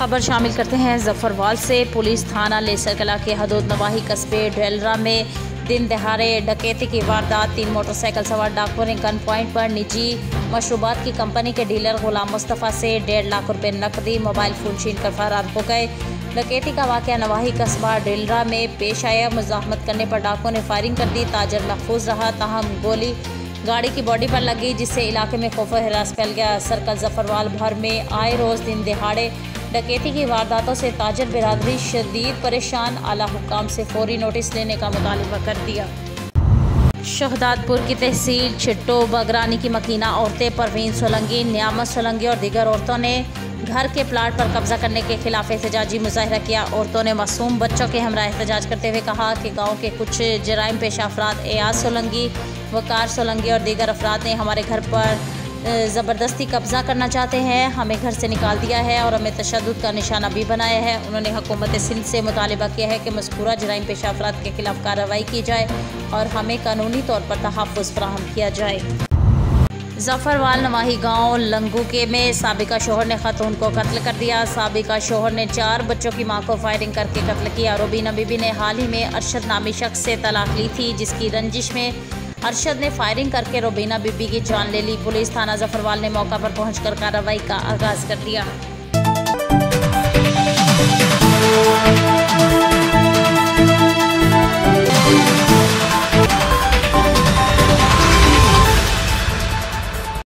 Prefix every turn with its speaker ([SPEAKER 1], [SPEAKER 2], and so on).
[SPEAKER 1] खबर शामिल करते हैं। जफरवाल से पुलिस थाना लेसर कला के हदूद नवाही कस्बे डेलरा में दिन दहाड़े डकैती की वारदात। तीन मोटरसाइकिल सवार डाकुओं ने गन पॉइंट पर निजी मशरूबात की। कंपनी के डीलर गुलाम मुस्तफ़ा से डेढ़ लाख रुपए नकदी, मोबाइल फ़ोन छीन कर फरार हो गए। डकैती का वाक़ नवाही कस्बा डेलरा में पेश आया। मुजाहमत करने पर डाकुओं ने फायरिंग कर दी। ताजर महफूज रहा, ताहम गोली गाड़ी की बॉडी पर लगी, जिससे इलाके में खौफ हरास फैल गया। सर्कल जफरवाल भर में आए रोज़ दिन दिहाड़े। डकैती की वारदातों से ताजर बिरादरी, शदीद परेशान, आला हुकाम से फौरी नोटिस लेने का मुतालबा कर दिया। शहदादपुर की तहसील छिट्टो बगरानी की मकीना औरतें परवीन सोलंगी न्यामत सोलंगी और दीगर औरतों ने घर के प्लाट पर कब्जा करने के खिलाफ एहतजाजी मुजाहरा किया। औरतों ने मासूम बच्चों के हमरा एहतजाज करते हुए कहा कि गाँव के कुछ जराइम पेशा अफराद एयाज सोलंगी वकार सोलंगी और दीगर अफराद ने हमारे घर पर ज़बरदस्ती कब्ज़ा करना चाहते हैं। हमें घर से निकाल दिया है और हमें तशद का निशाना भी बनाया है। उन्होंने हुकूमत सिंध से मुतालबा किया है कि मस्कूरा जराइम पेशा अफराद के खिलाफ कार्रवाई की जाए और हमें कानूनी तौर पर तहफ़ फ्राहम किया जाए। जफरवाल नवाही गाँव लंगूके में सबका शोहर ने खतून को कत्ल कर दिया। सबका शोहर ने चार बच्चों की माँ को फायरिंग करके कत्ल किया। रोबीना बीबी ने हाल ही में अरशद नामी शख्स से तलाक ली थी, जिसकी रंजिश में अरशद ने फायरिंग करके रोबीना बीबी की जान ले ली। पुलिस थाना जफरवाल ने मौका पर पहुंचकर कार्रवाई का आगाज़ कर दिया।